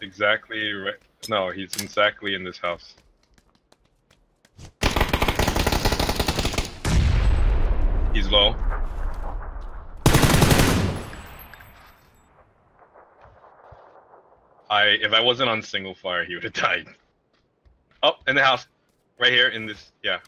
exactly right. No, he's exactly in this house. He's low. I if I wasn't on single fire, he would have died. Oh, in the house, right here in this. Yeah,